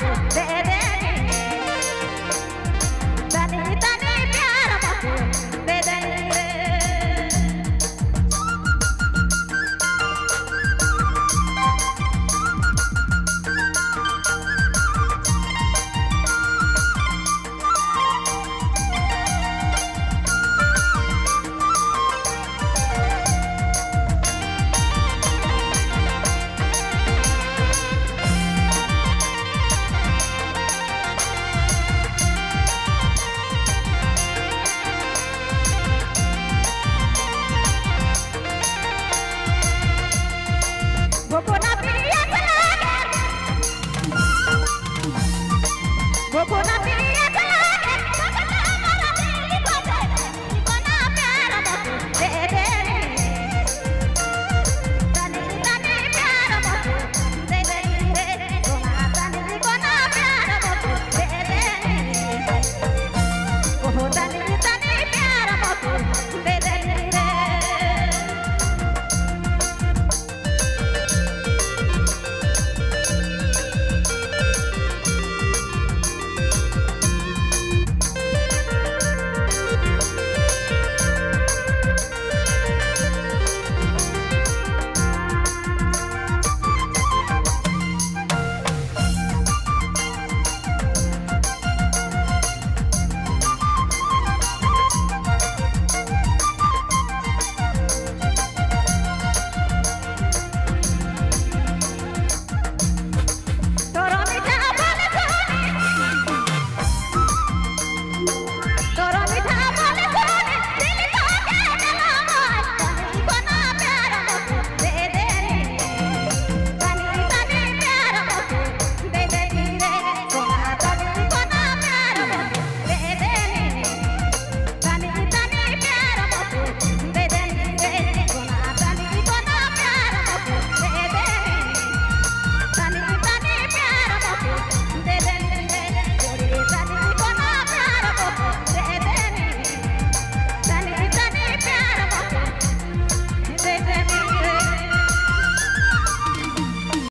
That